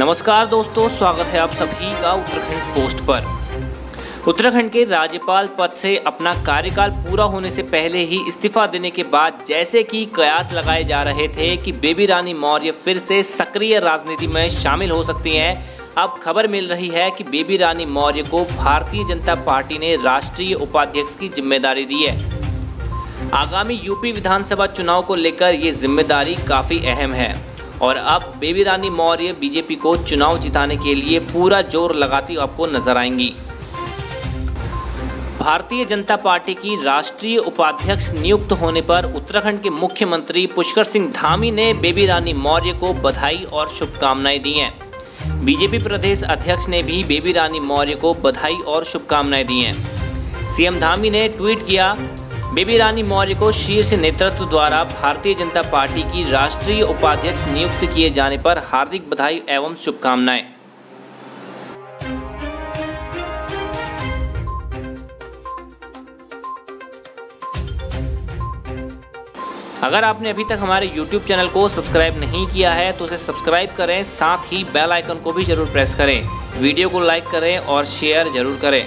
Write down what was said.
नमस्कार दोस्तों, स्वागत है आप सभी का उत्तराखंड पोस्ट पर। उत्तराखंड के राज्यपाल पद से अपना कार्यकाल पूरा होने से पहले ही इस्तीफा देने के बाद जैसे कि कयास लगाए जा रहे थे कि बेबी रानी मौर्य फिर से सक्रिय राजनीति में शामिल हो सकती हैं। अब खबर मिल रही है कि बेबी रानी मौर्य को भारतीय जनता पार्टी ने राष्ट्रीय उपाध्यक्ष की ज़िम्मेदारी दी है। आगामी यूपी विधानसभा चुनाव को लेकर ये ज़िम्मेदारी काफ़ी अहम है। और अब बेबी रानी मौर्य बीजेपी को चुनाव जिताने के लिए पूरा ज़ोर लगाती आपको नज़र आएँगी। भारतीय जनता पार्टी की राष्ट्रीय उपाध्यक्ष नियुक्त होने पर उत्तराखंड के मुख्यमंत्री पुष्कर सिंह धामी ने बेबी रानी मौर्य को बधाई और शुभकामनाएँ दी हैं। बीजेपी प्रदेश अध्यक्ष ने भी बेबी रानी मौर्य को बधाई और शुभकामनाएँ दी हैं। सीएम धामी ने ट्वीट किया बेबी रानी मौर्य को शीर्ष नेतृत्व द्वारा भारतीय जनता पार्टी की राष्ट्रीय उपाध्यक्ष नियुक्त किए जाने पर हार्दिक बधाई एवं शुभकामनाएँ। अगर आपने अभी तक हमारे YouTube चैनल को सब्सक्राइब नहीं किया है तो उसे सब्सक्राइब करें, साथ ही बेल आइकन को भी ज़रूर प्रेस करें। वीडियो को लाइक करें और शेयर ज़रूर करें।